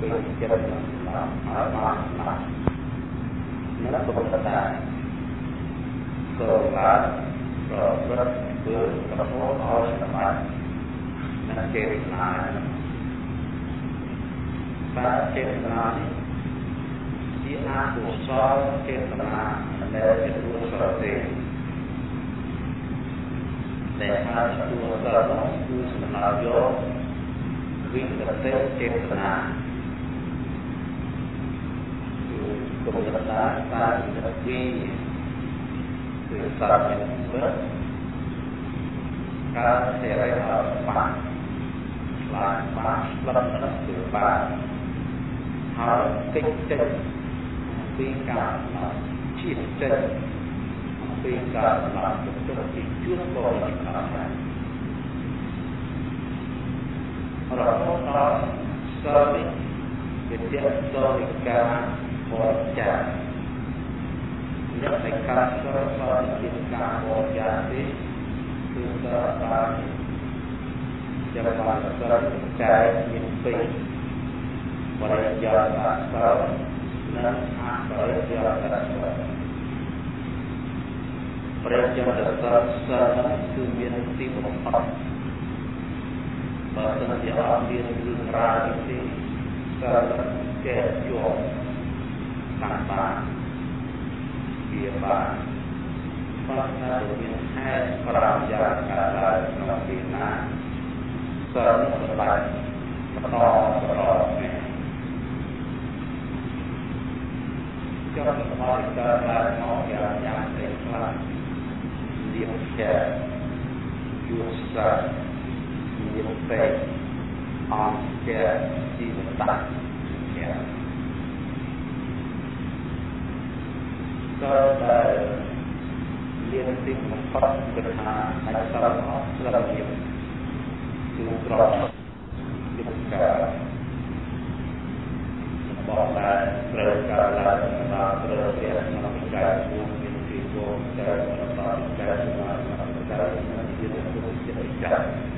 ពេញចិត្តដល់ហើយបានណាស់នឹងពុទ្ធតាសូមឡើង ប្រព្រឹត្តធ្វើប្រពោឲ្យសម្បត្តិនឹងចេតនា បាទចេតនានេះជាអកុសលចេតនាដែលជាគួរស្រទេដែលថាគួរស្រនោះគឺសំដៅយកវិកតេចេតនាគឺគុំរតាតាវិរទីគឺសារមានពិតការសេរីអត់បា manfaat dia pak. ความรักเป็นแห่งความรักการรักเป็นนาเสริมสมบัติต่อต่อเนี่ยก็เป็นความรักการรักมองอย่างยั่งยืนมาเลี้ยงแก่ยุ่งสัตว์เลี้ยงเป็ดอ่อนแก่ที่ตัดเนี่ย កាសព្រះចន្ទសរសើរគឺមានទីបំផុតបើសិនជាអត់មានរឿងរ៉ាវទីសើរកែជាប់តាមបានវាបានប៉ុន្តែមានហេតុប្រាំយ៉ាងកើតឡើងក្នុងពេលណាសើរនេះបាច់បន្តបន្តនេះចុះមកកើតឡើងមកយ៉ាងយ៉ាងទៅខ្លះលៀបខែយូសាលៀបពេអងកែជីវតាខែក៏ដែលលៀបទីបំផុតគឺថាអាចសរអស់ស្រាប់លៀបគឺក្រោយលៀបការ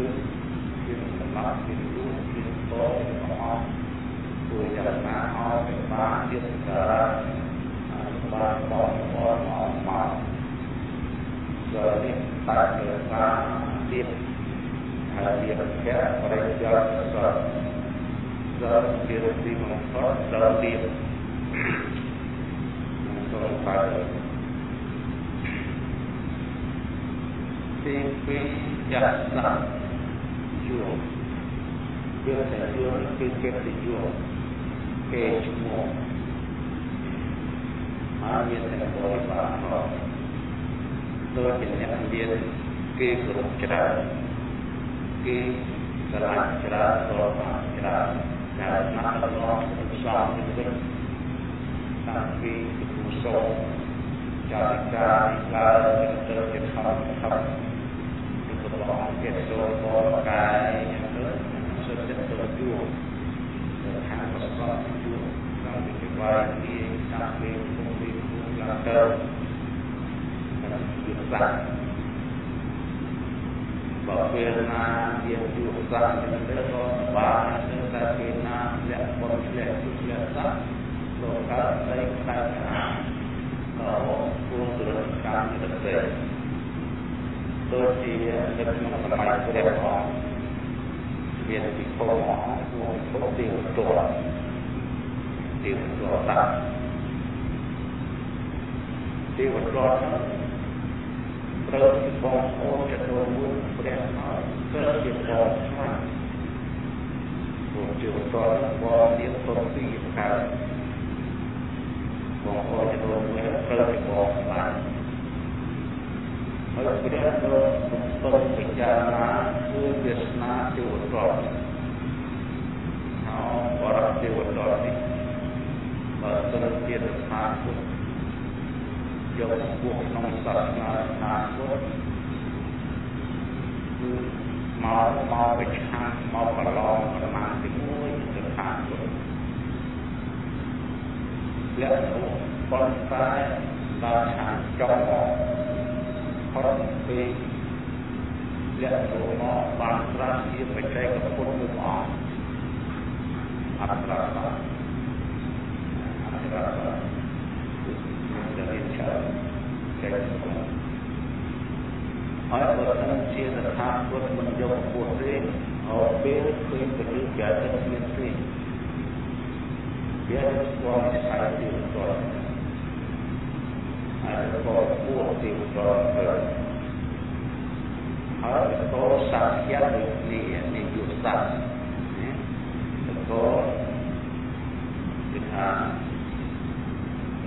ื่องเครื่องสมาธิรู้เครื่องโตเอาเอาตัวจันทร์เอาเป็นบ้านเรื่องสาระบ้านบ้องอ้อมออกมาตัวนี้ตาเกิดมาดิบหาเดียร์แค่เพราะจะรักษาจะเกิดที่มันก็จะดิบตรงไปสิ่งที่จะสั่ง របច្រើនដែលណាស់ដល់សំសំទៅវិញតាំងពីគូសោចារិកាឡើងទៅជាខំខំគឺរបស់ ของเจ็ดตัวตนกายยังลดส่วนเจ็ดตัวยู่ทางประกอบยู่นั่งดีกว่าที่ตั้งเป็นคงเป็นคงหลังเติมกำลังยืนสักบอกเวลาเดียวอยู่สักยังเลิกก็บาเสือกับเวลาเลี้ยบอกเลี้ยบสุดเลี้ยบสักโลกาไปไกลนะก็คงตัวการที่จะเติม โดยที่เป็นสมัยแรกของเวียนที่โคหาวงพบเดียวตัวเดียวตัวตัดเดียวตัวเริ่มที่บองโคจะโดนมุ่งแรกมาเริ่มที่บองมาวงเดียวตัวบองเดียวตัวที่ขาดบองโคจะโดนมุ่งเริ่มที่บองมา ង្គពួកពិភពទេវទត្តទេវទត្តតាទេវទត្តត្រូវជាបងប្អូនចតុមួយព្រះហើយគឺជាបងស្មាពួកទេវទត្តបងនាងសុភីខាងបងប្អូនចតុមួយត្រូវជាបងស្មាហើយព្រះក៏ពំពិចារណាគឺវាសនាទេវទត្តហើយបរិទេវទត្តនេះបើសិនជាស្ថានពុទ្ធយកពួកក្នុងសាសនាស្ថានពុទ្ធគឺមកមកប្រឆាំងមកប្រឡងប្រមាណជាមួយស្ថានពុទ្ធលក្ខណៈប៉ុន្តែដល់ឆានចុងមក ផុតពីលក្ខណៈមកបានត្រាស់ជាបច្ចេកពុទ្ធមួយអង្គអត្រាសាអត្រាសាដែលរៀនច្រើនចេះហើយបើសិនជាស្ថានពុទ្ធមិនយកពុទ្ធទេអោពេលឃើញប្រជាចាទៅមានទេវាស្គាល់ស្អាតទីតរហើយក៏ពួរទីប្រទៅហើយក៏សា พอพูดที่อุตรเลยเออโตสัตย์นี่นี่อยู่สัตย์โตถ้า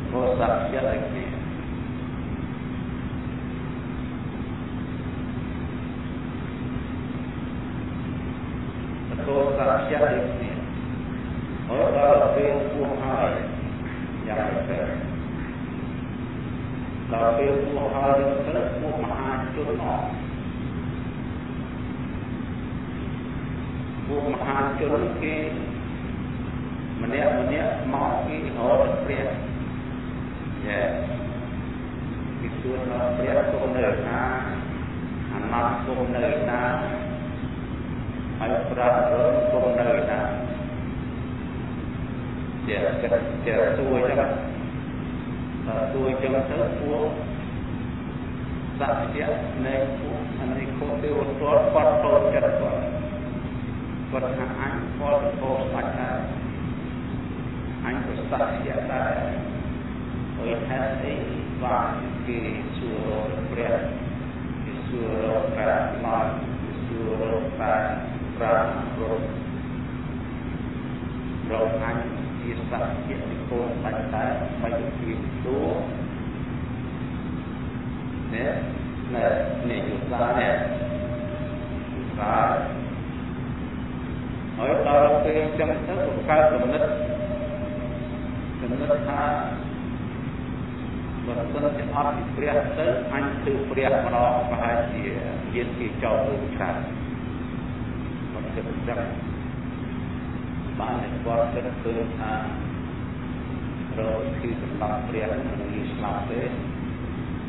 โตสัตย์อะไรนี่โตสัตย์อะไรนี่เออเราเป็นผู้หายอย่างไร ដល់ពេលពួរហើយយ៉ាងទៅដល់ពេលពួកហើយទៅពួកមហាជនអស់ពួកមហាជនគេម្នាក់ម្នាក់មកពីរហូតព្រះយ៉ាពីសួរដល់ព្រះគុំនៅណាអាណត្តិគុំនៅណាហើយប្រាជ្ញគុំនៅណាជាជាសួរចឹង à, tôi cho là thức của giảm chết này của anh ấy có thể ổn tốt phát tốt chất của vật hạ anh có thể có sạch hạ anh có sạch chết ta ôi ជាសត្យជាគោបាច់តែបាច់ពីទូនេះនេះនេះយុសានេះសាហើយដល់ពេលចឹងទៅកើតគំនិតគំនិតថាបើសិនជាអត់ពីព្រះទៅអញគឺព្រះម្ដងប្រហែលជាមានគេចោលទៅច្រើនគាត់គិតចឹង បានតែគាត់គិតឃើញថារកគឺសម្រាប់ព្រះមិនងាយស្លាប់ទេ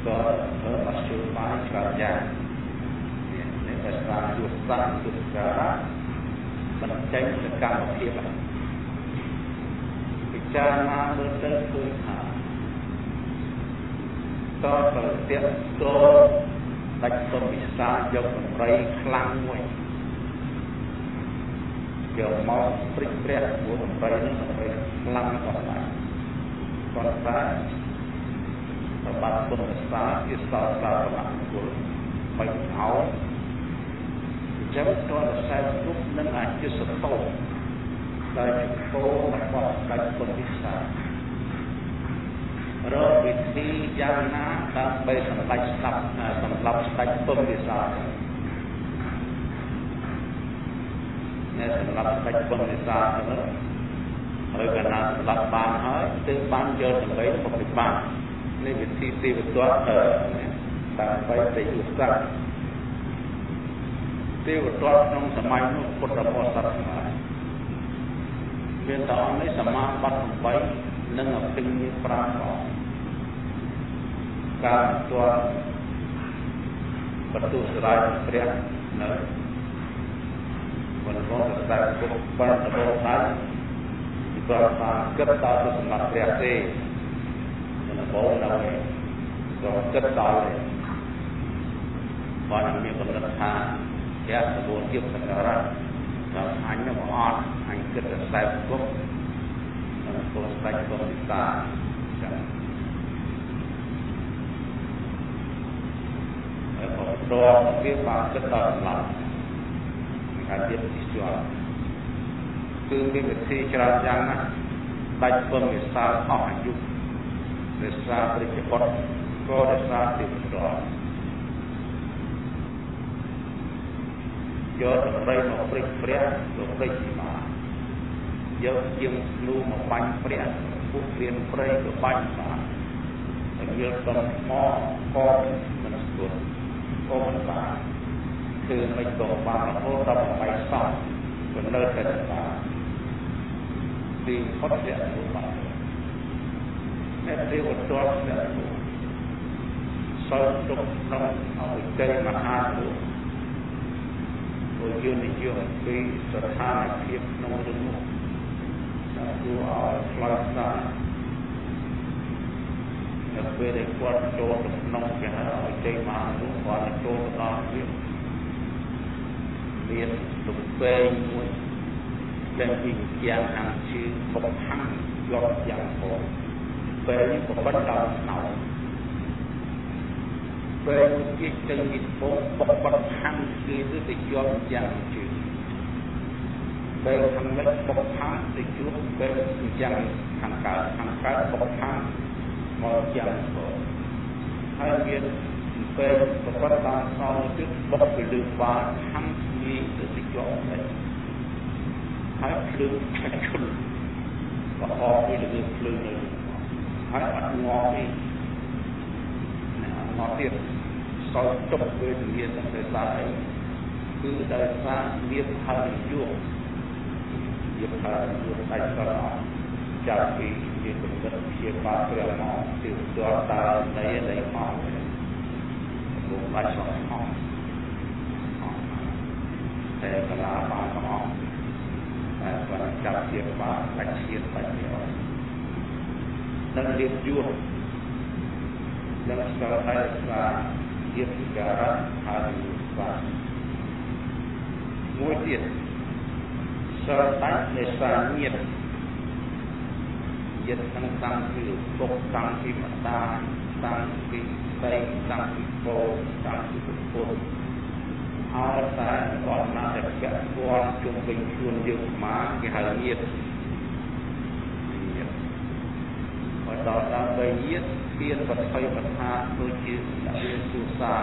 ក៏ធ្វើមធ្យោបាយច្រើនយ៉ាងនេះតែស្រាយុទ្ធសាស្ត្រយុទ្ធការៈបញ្ចេញសកម្មភាពពិចារណាមើលទៅឃើញថាតើប្រតិទតដាច់សុំវិសាយកតម្រៃខ្លាំងមួយ យកមកព្រិចព្រះព្រោះតម្រៃនេះតម្រៃខ្លាំងគាត់ដែរគាត់ថាសម្បត្តិគុណសាជាសោសារណៈគុណមិនអោចឹងតើខ្សែទុកនឹងអាចជាសតោដែលជាពោរបស់ស្ដេចគុណវិសារកវិធីយ៉ាងណាដើម្បីសម្ដេចស្ដាប់សម្រាប់ស្ដេចគុណវិសា នេះសម្រាប់ស្ដេចគុណវិសាទៅហើយកណ្ណាស្ដាប់បានហើយទើបបានយកដើម្បីមកពិបាកនេះវិធីទេវទត្តដើម្បីទៅឧស្សាហ៍ទេវទត្តក្នុងសម័យនោះពុទ្ធបរិស័ទទាំងឡាយមានតអង្គនេះសមាបត្តិ8និងអភិញ្ញា5ផងការទត្តបន្ទុសរាយព្រះនៅ បន្តស្ដាប់ពុទ្ធបរិស័ទដែរប្រសាគិតដល់ទៅសម្រាប់ព្រះទេមិនបងដល់ក៏គិតដល់គាត់នឹងមានកំណត់ថាជាសបូនជាសក្ការៈដល់អញនឹងអត់អញគិតតែខ្សែគុកនិងគោស្ដេចគោពិសាចឹងហើយក៏ដកវាបានគិតដល់ឡំ គេថាទៀតទីជាប់គឺមានវិធីច្រើនយ៉ាងណាស់ដាច់ពឹងវិសាលអស់អាយុវិសាលព្រះពុទ្ធក៏ដោយសារទីផ្ទាល់យកសម្ដីមកព្រិចព្រះទៅព្រិចមកយកជាងស្នូមកបាញ់ព្រះពុះរៀនព្រៃទៅបាញ់បានហើយយកតំថ្មកកមិនស្គាល់អូនបាន គឺមិនទៅបានរហូតដល់បែកសោះក៏នៅតែបានពីផុតជាទៅបានអ្នកទេវទត្តអ្នកសោតទុកក្នុងអវិជ័យមហាពុទ្ធព្រោះយើងនិយមពីស្ថានភាពក្នុងរឿងនោះតែគួរឲ្យខ្លាចណាស់នៅពេលដែលគាត់ចូលទៅក្នុងគេហៅឲ្យចេញមកនោះគាត់ចូលទៅដល់វា មានទំពេងមួយដែលពីយ៉ាងខាងជឿបបហាំងយកយ៉ាងផងពេលនេះក៏បិទដល់ស្នោពេលជាទៅពីពងបបបហាំងគឺទៅយកយ៉ាងជឿពេលខាងលិចបបហាំងទៅជួបពេលយ៉ាងខាងកើតខាងកើតបបហាំងមកយ៉ាងផងហើយមានពេលប្រកបតាមសងទៀតបុកពីលើបានហាំង ងាយទៅជាប់ដែរហើយភ្លើងឆាច់ឈុនក៏អស់ពីលើភ្លើងនេះហើយអត់ងល់ទេណាអត់ទៀតសោតចុកវេទនាទាំងតែស្អីគឺដោយសារមានផលប្រយោជន៍យកផលប្រយោជន៍ដាច់សរអស់ចាប់ពីជាកំណត់ជាបាត់ព្រះមកជាស្ទាល់តើនៃនៃមកលោកបាច់សោះអស់ តែកលាបានអស់តែគាត់ចាប់ជាបាត់បាច់ឈៀតបាច់នេះនិងរៀបយួរនិងស្គាល់ហើយថាជាពិការៈហើយបាទមួយទៀតស្រដាច់នៃសាញាតយិតទាំងតាំងពីពុកតាំងពីម្ដាយតាំងពីស្រីតាំងពីពោតាំងពីពុទ្ធ ហើយតែគាត់ណាតែពាក់ព័ន្ធជុំវិញខ្លួនយើងមកគេហៅញាតមកដល់ដើម្បីញាតទានបថុយបថាដូចជាដានសុសា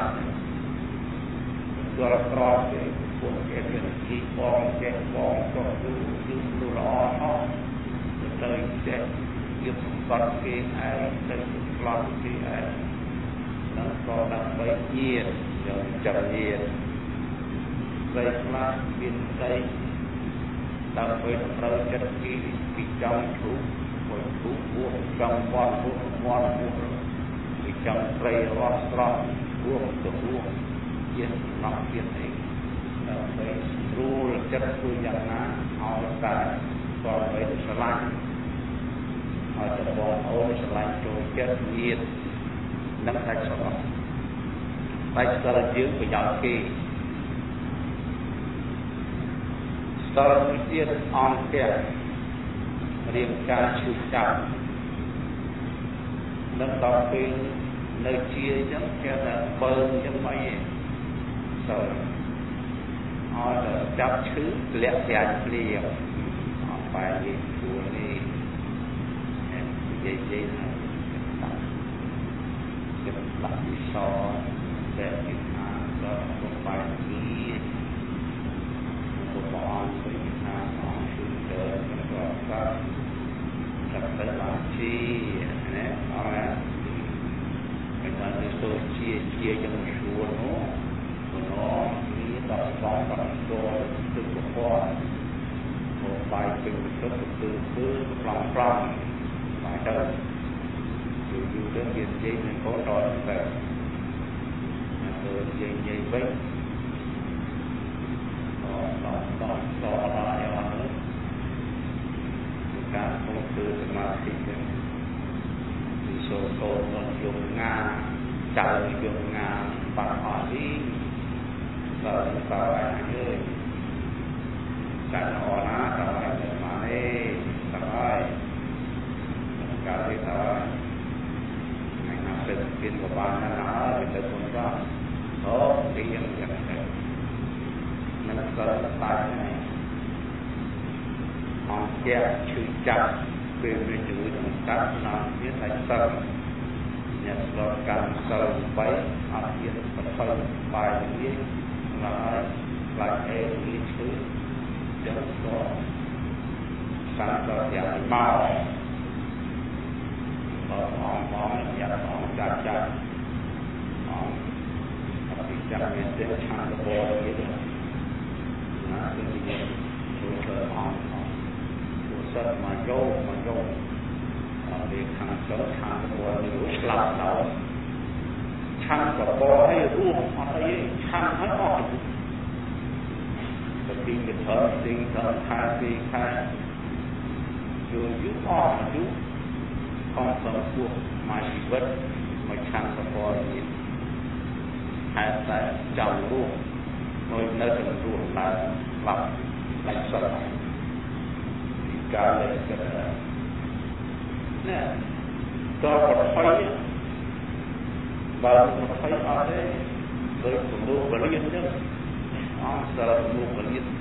ទរក្រោទេពួកគេមានជីបងចេះបងក៏គឺគឺទូល្អអស់ទៅចេះយកសត្វគេឯងទៅផ្លោះគេឯងនឹងក៏ដើម្បីញាតយកចរិយា ស្រីខ្លះមានស្រីដើម្បីត្រូវចិត្តគេពីចំធូបមួយធូបពោះចំវត្តពោះវត្តពោះពីចំស្រីរស់ស្រស់ពោះទៅពោះជាណោះទៀតអីដើម្បីស្រួលចិត្តធ្វើយ៉ាងណាឲ្យតែក៏បីស្រឡាញ់ឲ្យតែបងអូនស្រឡាញ់ចូលចិត្តញាតនឹងដាច់ស្រឡះដាច់ស្រឡះយើងប្រយោជន៍គេ តរមួយទៀតអង្គផ្ទះរៀងការឈឺចាប់នឹងដល់ពេលនៅជាអញ្ចឹងគេថាបើអញ្ចឹងមិនអីសើអត់ចាប់ឈឺធ្លាក់ស្រាច់ភ្លៀងអត់បែរនិយាយខ្លួននេះនិយាយនិយាយណាដាក់ចិត្តដាក់វិសោតែពីខាងក៏បែរនិយាយព្រះអង្គព្រះថាអង្គគឺទៅ ក៏កាត់កា การต้องคือสมาธิเนี่ยโซโซต้องยงงานจารยงงานปาร์ตี้ต้องสบายด้วยจัดหอนะสบายมาเลยสบายการที่สบายไม่นับเป็นกินกับบ้านนะเป็นคนว่าโอ้ยยังยังเด็กมันก็ตายไง អស់នេះ sợ sợ ai ơi chẳng họ ná sợ ai thật mà đi sợ ai cả đi sợ ai ngày nào tự kiên của bạn là nó thì tự cũng có tốt cái dân dân mình sợ là tại này họ che chữ chặt về về chữ đồng các nó biết thành sợ nhà lo càng sợ bấy họ biết thật thôi bài viết nói là em ý thứ cho có sáng cho dạng mau ở mong mong dạng mong chặt chặt mong tapi chặt mình đến chăn cái bò như thế nó cái gì chúng ta mong chúng ta mà dâu mà dâu vì thằng chỗ thằng cái bò như lúc lặp đầu ឆាន់កបឲ្យរស់អត់អីឆាន់ឲ្យអស់ទៅពីកធរទីកថាទីខាយូរយូរអស់យូរខំសំពោះមកជីវិតមកឆាន់កបនេះហើយតែចាំរស់នៅនៅក្នុងរស់ឡើងស្លាប់ឡាច់សុទ្ធ ពីការលេខកថាណែតើបថយបើមិនភ័យអត់ទេដោយគំរូបរិយាចឹងអស់សារគំរូបរិយា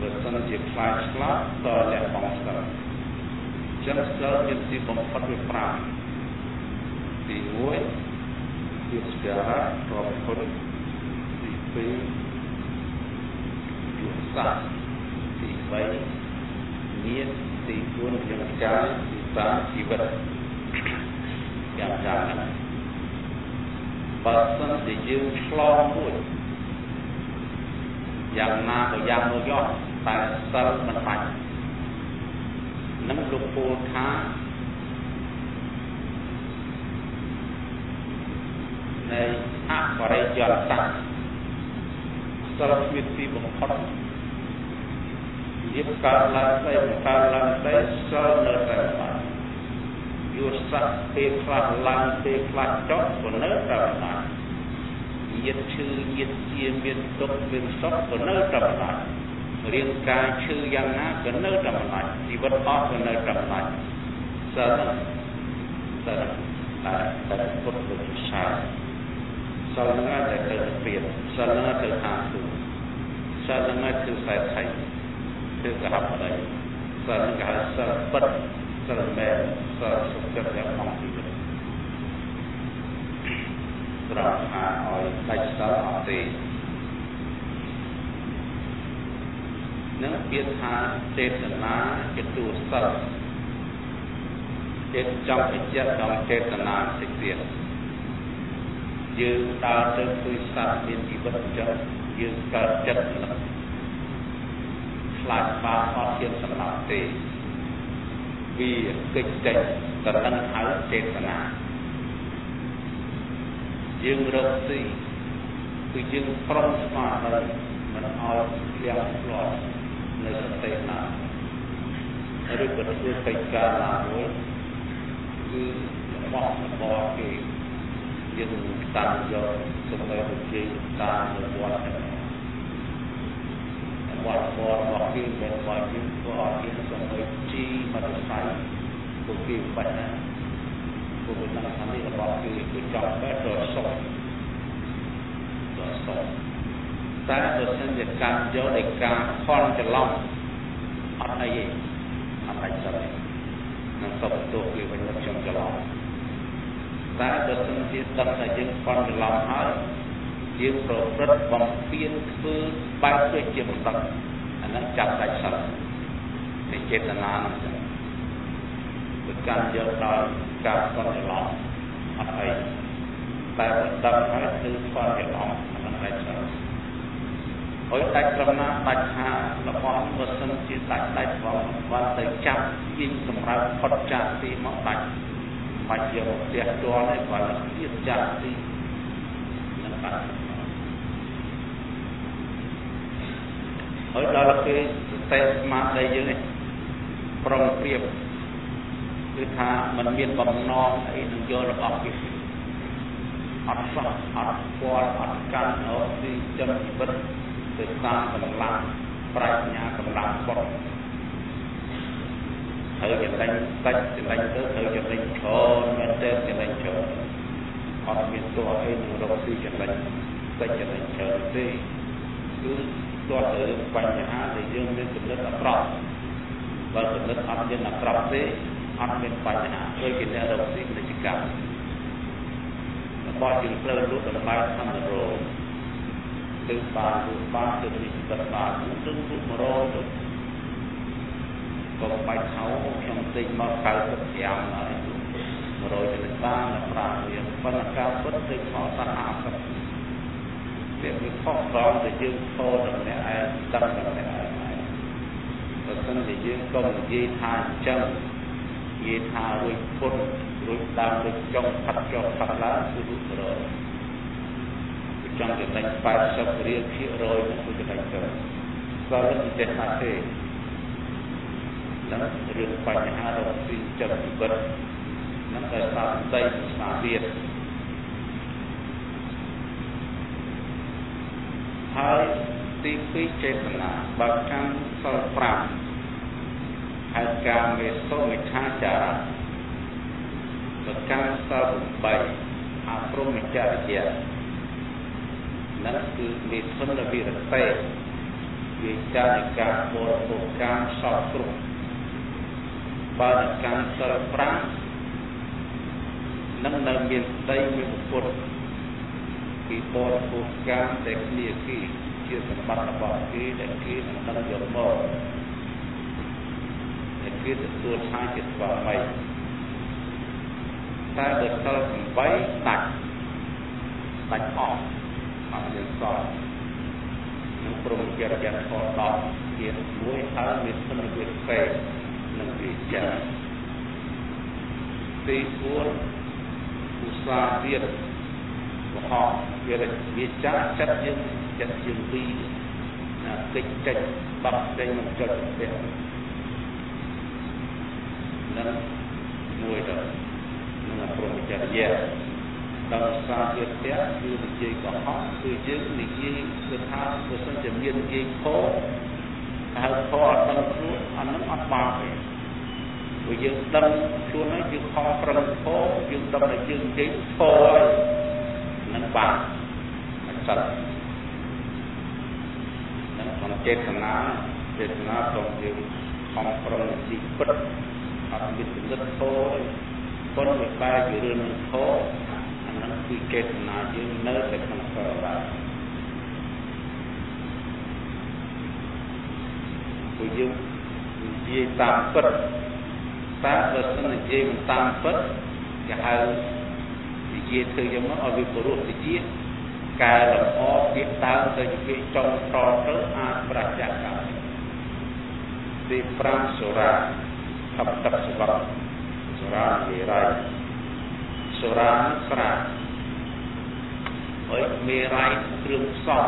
ប់ក៏លះបង់សិលដែរបើសិនជាខ្លាចស្លាប់ក៏លះបង់សិលចឹងសិលមានទីបំផុតវា5ទី1ជាស្ការៈរាប់ពុទ្ធទី2យុសាទី3មានទី4យ៉ាងកាយទី3ជីវិតយ៉ាងចាំណាបើសិនជាយើងឆ្លងមួយយ៉ាងណាក៏យ៉ាងមួយយក តែសិលមិនបាច់នឹងលោកពោលថានៃអបរិយន្តៈសិលវិធីបំផុតជាកើតឡើងស្អីកើតឡើងស្អីសិលនៅតែបានយុស័កពេលខ្លះឡើងពេលខ្លះចុះក៏នៅតែបានញាតឈឺញាតជាមានទុកមានសុខក៏នៅតែបាន រាងកាយឈឺយ៉ាងណាក៏នៅតែមិនដាច់ជីវិតអស់ក៏នៅតែមិនដាច់សិលសិលតែតែពុទ្ធវិជ្ជាសិលហ្នឹងតែទៅព្រៀបសិលហ្នឹងទៅខាងទូសិលហ្នឹងគឺខ្សែថៃគឺសហបតីសិលហ្នឹងគេហៅសិលពិតសិលមែនសិលសុខចិត្តយ៉ាងក្នុងជីវិតត្រង់ថាឲ្យដាច់សិលអត់ទេ នឹងពាក្យថាចេតនាជាទូសិលចិត្តចង់បញ្ជាក់ចង់ចេតនាតិចទៀតយើងដើរទៅឃើញសត្វមានជីវិតអញ្ចឹងយើងកើតចិត្តលឹកខ្លាចបាបអត់ជាសម្រាប់ទេវាកិច្ចចេញតដឹងហៅចេតនាយើងរកស៊ីគឺយើងប្រុងស្មារតីមិនឲ្យលះផ្លាស់ នៅសតិណាឬក៏ធ្វើកិច្ចការណាមួយគឺរបស់របស់គេយើងតាមយកសម្រាប់វិជាតាមនៅវត្តវត្តរបស់គេមានរបស់យើងក៏អត់មានសម្រាប់ជីមតស័យពួកគេបាច់ណាពួកគេតាមខាងនេះរបស់គេគឺចង់បែបទៅសុខទៅសុខ តែបើសិនជាកម្មយកនៃការខន់ច្រឡំអត់អីទេអត់អាចទៅនឹងសុខទោសវាវិញខ្ញុំច្រឡំតែបើសិនជាដឹងថាយើងខន់ច្រឡំហើយយើងប្រព្រឹត្តបំពេញធ្វើបែបដូចជាមិនដឹងអានឹងចាប់ដាច់សិលនៃចេតនានឹងចឹងគឺកម្មយកដល់ការខន់ច្រឡំអត់អីតែបើដឹងហើយគឺខន់ច្រឡំអានឹងដាច់សិល អុយដាច់ត្រឹមណាដាច់ថារបស់ប្រសិនជាដាច់ដាច់របស់បានទៅចាប់ជាងសម្រាប់ផុតចាកទីមកដាច់បាច់យកផ្ទះទាល់ឲ្យបានទៀតចាកទីនឹងបាត់អុយដល់គេស្ទេស្មាតដីយើងនេះប្រំព្រៀបគឺថាมันមានបំណងអីនឹងយករបស់គេអត់សោះអត់ស្គាល់អត់កាន់អត់ទីចំជីវិត ទៅតាមកម្លាំងប្រាជ្ញាកម្លាំងបុត្រត្រូវចំណេញតិចចំណេញទៅត្រូវចំណេញច្រើនមែនទែនចំណេញច្រើនអត់មានទោះអីនឹងរកស៊ីចំណេញតិចចំណេញច្រើនទេគឺទាល់ទៅបញ្ហាដែលយើងមានគំនិតអាក្រក់បើគំនិតអត់មានអាក្រក់ទេអត់មានបញ្ហាដូចជាអ្នករកស៊ីពាណិជ្ជកម្មរបស់យើងត្រូវលក់តម្លៃធម្មរោគឺ បានលក់បានគឺនេះទៅបានគឺលក់100ទៅក៏បាច់ហៅខ្ញុំទិញមក95ហើយ100ទៅបាន5រៀលប៉ុន្តែការពិតទិញមកតែ50វាវាខុសត្រង់ដែលយើងខលដល់អ្នកឯងដឹងដល់អ្នកឯងបើសិនជាយើងកុំនិយាយថាអញ្ចឹងនិយាយថារួចពុតរួចដើមរួចចុងផាត់ចុះផាត់ឡើងគឺរូបរយ ចង់ចំណេញ80រៀលភាគរយនោះគឺចំណេញទៅក៏មិនចេះថាទេនឹងរឿងបញ្ហារកស៊ីចិត្តជីវិតនឹងតែសាស្ត្រីសាទៀតហើយទី2ចេតនាបើកាន់សិល5ហើយការមេសុមិឆាចារៈបើកាន់សិល8អព្រមចរិយា នឹងគឺមេធនវិរតេវិចារិកាបរិភោគកាមសពគ្រប់បើនៅកាន់សិល5នឹងនៅមានស្ដីមានពុទ្ធពីបរិភោគកាមដែលគ្នាគេជាសម្បត្តិរបស់គេដែលគេមិនដឹងយកមកដែលគេទទួលថាជាស្វាមីតែបើសិល8ដាច់ដាច់អស់ អត់មានសល់នឹងព្រមជារយៈធម៌10ជាមួយហើយមានធនវិសេសនិងវិចារទី4ឧស្សាហ៍ទៀតបហោវាវិចារចិត្តយើងចិត្តយើងពីរណាកិច្ចកិច្ចបាត់ចេញមកចុចផ្ទះនឹងមួយទៅនឹងព្រមចរិយា ដោយសារជាផ្ទះគឺនិយាយកុហកគឺយើងនិយាយគឺថាបើសិនជាមាននិយាយខុសហើយខុសអត់ដឹងខ្លួនអានឹងអត់បាបទេព្រោះយើងដឹងខ្លួនហើយយើងខំប្រឹងខុសយើងដឹងថាយើងនិយាយខុសហើយនឹងបាបអត់សិននឹងក្នុងចេតនាចេតនារបស់យើងខំប្រឹងទីពិតអត់មានគំនិតខុសហើយប៉ុន្តែបែរជារឿងនឹងខុស គឺចេតនាយើងនៅតែក្នុងសរបាព្រោះយើងនិយាយតាមពិតតែបើសិននិយាយមិនតាមពិតគេហៅនិយាយធ្វើយ៉ាងមកឲ្យវាព្រោះទៅជាកែលម្អពាក្យដើមទៅជាពាក្យចុងតទៅអាចប្រតិកម្មទី5សុរាខបទឹកសវរសុរាវិរ័យ សុរាស្រាហើយមេរ៉ៃគ្រឿងផ្សំ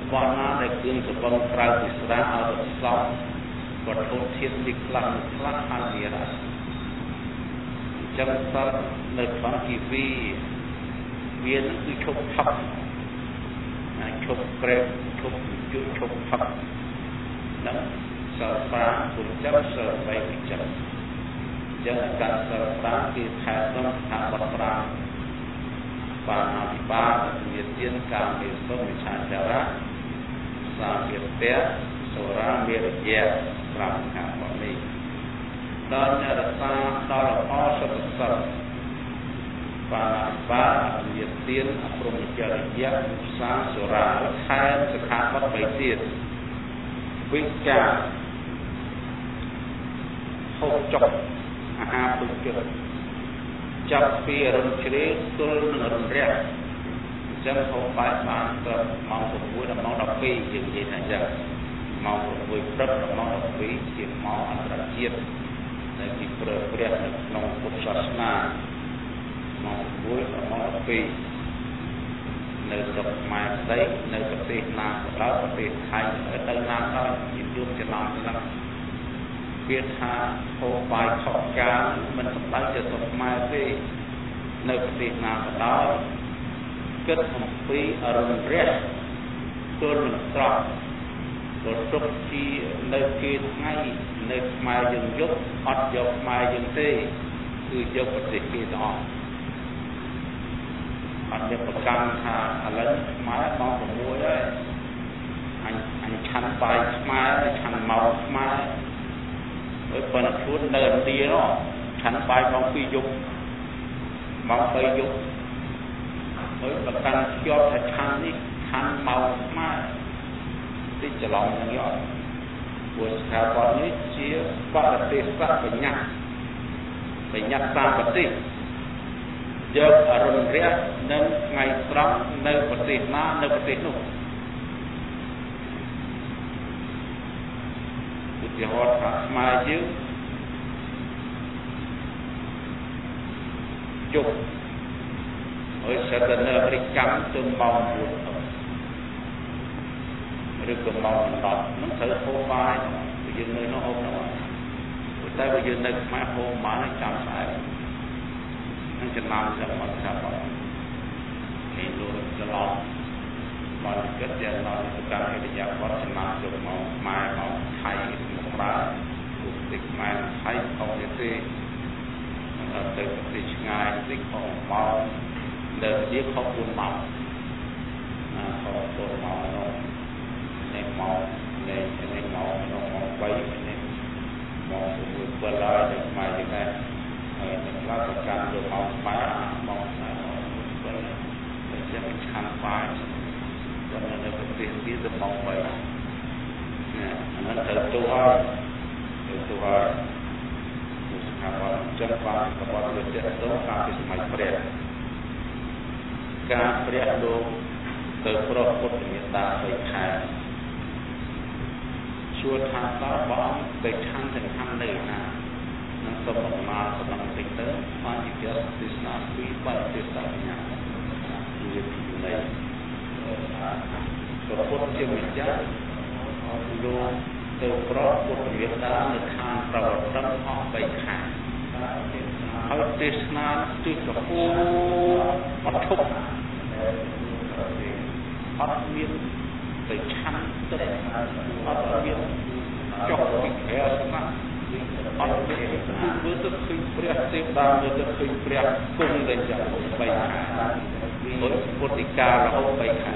របស់ណាដែលគ្រឿងសម្បងក្រៅពីស្រាឲ្យផ្សំវត្ថុធាតុទីខ្លះខ្លះហើយមេរ៉ៃអញ្ចឹងតើនៅក្នុងជីវីវានឹងគឺឈប់ផឹកណាឈប់ក្រែបឈប់ជក់ឈប់ផឹកហ្នឹងសិល5គុណចឹងសិល3វិចិត្រអញ្ចឹងការសិល5គឺខែក្នុងថាបត់5បាណាវិបាកវិទានកាមេសុមិឆាចារៈសាភិពៈសូរាមេរយៈ5ខាងមកនេះដល់អ្នករសាដល់អសតសរបាណាបាវិទានអព្រមចរិយៈសាសូរាខែសិក្ខាបទ3ទៀតវិចាហូបចុក អាហារពុជចិត្តចាប់ពីរំជ្រេងទល់នឹងរំរះអញ្ចឹងហូបបាយបានទៅម៉ោង6ដល់ម៉ោង12យើងនិយាយថាអញ្ចឹងម៉ោង6ព្រឹកដល់ម៉ោង12ជាម៉ោងអន្តរជាតិដែលពីប្រើព្រះនៅក្នុងពុទ្ធសាសនាម៉ោង6ដល់ម៉ោង12នៅស្រុកខ្មែរស្ដីនៅប្រទេសណាក៏ដោយប្រទេសថៃទៅណាក៏ជាជួបចំណងហ្នឹង វាថាហូបបាយខុសចានមិនសំដៅទៅស្រុកខ្មែរទេនៅប្រទេសណាក៏ដោយគិតអំពីអរុណរះទល់នឹងស្រស់ក៏ទុកជានៅគេថ្ងៃនៅខ្មែរយើងយកអត់យកខ្មែរយើងទេគឺយកប្រទេសគេទាំងអស់អត់យកប្រកាន់ថាឥឡូវខ្មែរម៉ោង6ហើយអញអញឆាន់បាយខ្មែរឆាន់ម៉ោងខ្មែរ ហើយប៉ុន្តែខ្លួននៅឥណ្ឌានោះឆាន់បាយម៉ោង2យប់ម៉ោង3យប់ហើយប្រកាន់ជាប់ថាឆាន់នេះឆាន់ម៉ោងខ្មែរតិចច្រឡំនឹងយកព្រោះស្ថាប័ននេះជាបរទេសសបញ្ញត្តិបញ្ញត្តិតាមប្រទេសយកអរុណរះនិងថ្ងៃត្រង់នៅប្រទេសណានៅប្រទេសនោះឧ ទាហរណ៍ថាខ្មែរយើងជប់ហើយសិតទៅនៅអរិកម្មទៅម៉ោង4ឬក៏ម៉ោង10ហ្នឹងត្រូវហូបបាយបើយើងនៅនោះហូបនោះតែបើយើងនៅខ្មែរហូបបានចាំស្អែកនឹងចំណាំចាំមកថាបងគេលោកច្រឡំ បានគិតយ៉ាងណាទៅតាមកិរិយាបថចំណាំយកមកខ្មែរមកថៃមកប្រើពុទ្ធិខ្មែរថៃខុសនេះទេដល់ទៅប្រទេសឆ្ងាយតិចខុសម៉ោងលើវាខុស4ម៉ោងណាខុស4ម៉ោងនោះនេះមកនេះនេះមកក្នុងមក3នេះមកមួយ7ហើយនៅខ្មែរយើងដែរហើយនឹងខ្លះប្រកាន់យកមកបាយមកណា7តែចាំឆាន់បាយដល់ នៅប្រទេសទៀតទៅមក3ណាអានោះត្រូវទូហើយត្រូវទូហើយស្ថាប័នចឹងបានប្រព័ន្ធវិទ្យាសាស្ត្រកាលពីសម័យព្រះការព្រះលោកទៅប្រោះពុទ្ធមេត្តា3ខែសួរថាតើបងទៅឆាន់ទៅឆាន់នៅណានឹងសុំបំមាសំណងតិចទៅបានជាទស្សនាពីបរិទេសសាសនាជាពីនៃ ព្រះពុទ្ធជាម្ចាស់លោកទៅប្រោពុទ្ធវិដានៅខាងប្រវត្តិអស់3ខែហើយទេសនាទិសកពូអត់ឈប់អត់មានទៅឆាន់ទឹកអត់មានចុះពីក្រៅស្មាអត់មានមើលទៅឃើញព្រះទេវតាមើលទៅឃើញព្រះគង់ដែលយ៉ាងបីខែមុន ពុទ្ធិការរហូតបីខែ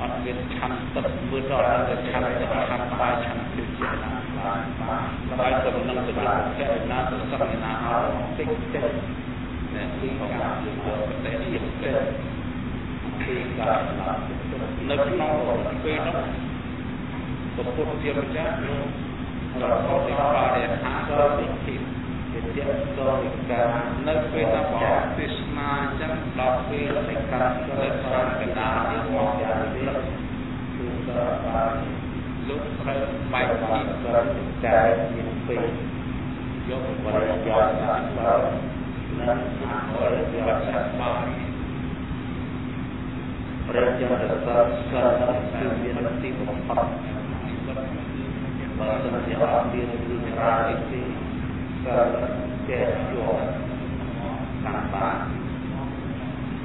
អត់មានឆាន់ទឹកមើលដល់តែឆាន់ទឹកឆាន់បាយឆាន់ជឿជាណាបាយទៅនឹងទៅភៈណាទៅសក្តិណាអត់តិចតិចនេះគឺការយល់ប្រទេសនេះទេពីការនៅក្នុងពេលនោះព្រះពុទ្ធជាម្ចាស់លោករកោទីបារិហាសវិធីជាជាកោវិការនៅពេលដែលព្រះទេសនាចឹងដល់ពេលនៃការទៅប្រកណ្ដាលយើងមកយ៉ាងនេះគឺក៏បានលោកត្រូវបែកពីក្រឹតកែមានពីរយកបរិយាកាសតាមនិងបរិយាកាសបានព្រះ macam tapi lebih keras dari orang kita hati mau jadi sudah lupa baik baik dari mimpi yang berjaya dan berjaya baik Raja besar sekarang sembilan tim empat bahasa diambil di neraka itu sekarang kejuan tanpa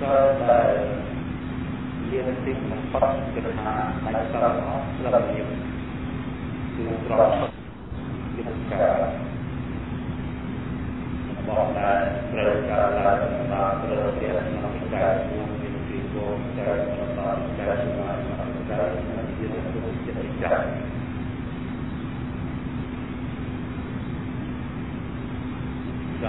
ក៏មិនបាច់បន្តបន្តនេះចង់មកកើតឡើងមកយ៉ាងយ៉ាងទេខ្លះលៀប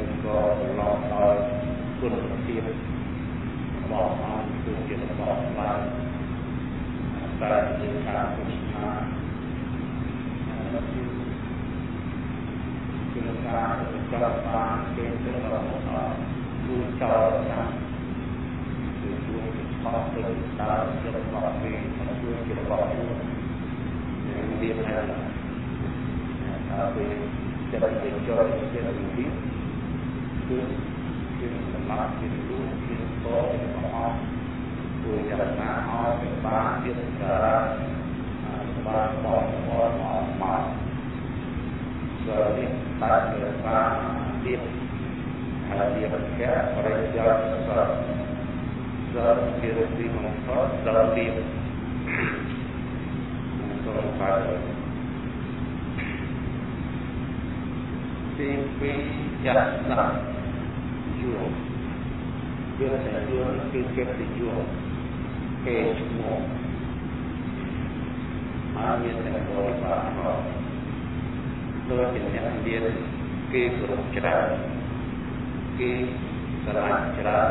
នឹងក៏ប្រឡងដល់គុណភាពរបស់អង្គគឺជារបស់ស្លាប់តែជាការពុទ្ធនាគឺការចរបានគេទៅរបស់គូចរណាគឺគូខុសទៅតាមចិត្តរបស់គេមកជួយជារបស់ខ្លួននឹងវាថាថាពេលចិត្តជាចរជាវិធី dengan dengan semangat dengan itu dengan toh dengan maaf punya rencana semangat dengan cara semangat maaf maaf maaf maaf soalnya tak terasa tip kalau dia kerja orang jalan besar dalam virus ចូលនេះបានជាបានទៀតហើយជាប្រកែបរិយាសសសជារូបទីមកសដល់ទៀតសូមបាយទីពីរយ៉ាណាយូរវាតែយូរគឺគេទៅយូរគេឈ្មោះហើយមានតែបរិបារផងដូចជាអ្នករៀនគេគោរពច្រើនគេស្រឡាញ់ច្រើន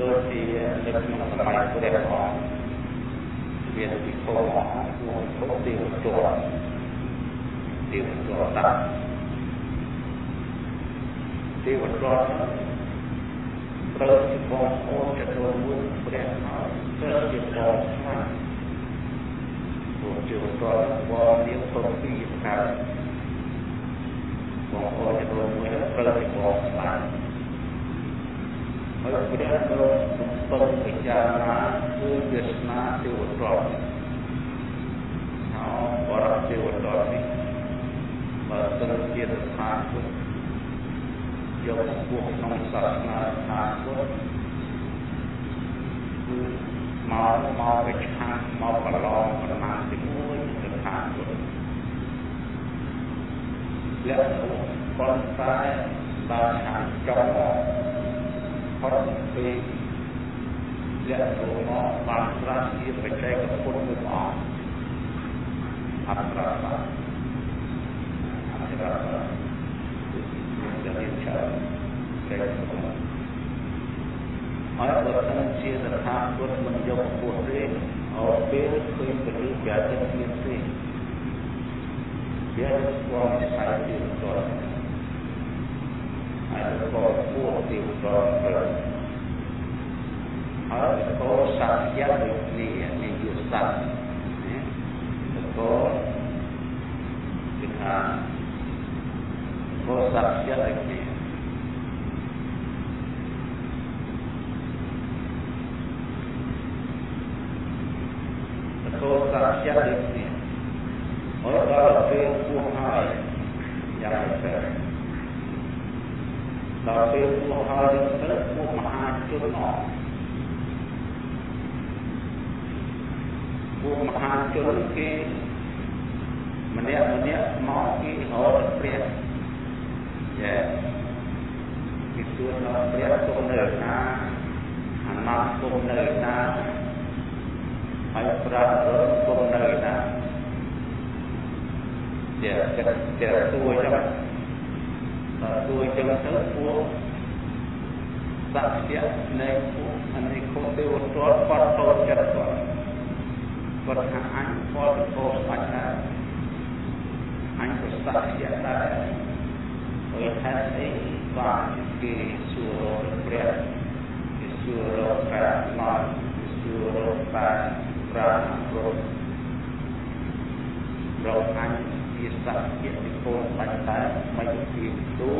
ដូចជានៅក្នុងសម័យព្រះអង្គមានពិភពអស់គួរទៅទីវត្តទីវត្តតាទីវត្តត្រូវជាបងប្អូនចំនួនមួយព្រះហើយត្រូវជាបងស្មាព្រោះជាបន្តបងនាងពុទ្ធពីប្រការបងប្អូនចំនួនមួយត្រូវជាបងស្មាហើយ ព្រះត្រូវពឹងពិចារណាគឺវាសនាទេវត្រហើយបរិបទទេវត្រនេះបើត្រូវជាស្ថានពុទ្ធយកពុះក្នុងសាសនាថាពុទ្ធគឺមកមកវិឆាមកប្រឡងប្រមាណទីមួយទៅថាពុទ្ធលក្ខណៈប៉ុន្តែដល់ខាងចុង ផុតពីលក្ខណៈមកបានស្រាប់ជាបច្ចេកពុទ្ធមួយអង្គអត្រាសាអត្រាសាដែលមានច្រើនគេហើយបើសិនជាស្ថានពុទ្ធមិនយកពោះទេអត់ពេលឃើញពលិជាចិត្តមានទេវាស្គាល់និស័យទីតរហើយក៏ពោះទីតរ ទៅហើយក៏សត្យដូចនេះនេះជាសត្យណាក៏គឺថាក៏សត្យដូចនេះក៏សត្យដូចនេះហើយដល់ពេលពោះហើយយ៉ាងទៅដល់ពេលពោះហើយទៅពោះមហាជនអស់ ពួកមហាជនគេម្នាក់ម្នាក់មកគេរត់ព្រះយ៉ាគេសួរដល់ព្រះគុំនៅណាអាណាគុំនៅណាហើយប្រារព្ធគុំនៅណាយ៉ាចិត្តចិត្តសួរចឹងសួរចឹងទៅពួកសក្តិនៃពួកអនិកទេវទត្តគាត់តូចចិត្តគាត់ គាត់ថាអញគាត់ទៅស្បាច់ដែរ សក្យដែរហើយហេតុអីបានគេសួរព្រះគេសួរព្រះមកគេសួរព្រះប្រាំរត់រកអញជាសក្យនិពន្ធបាញ់តែមិនពីទួ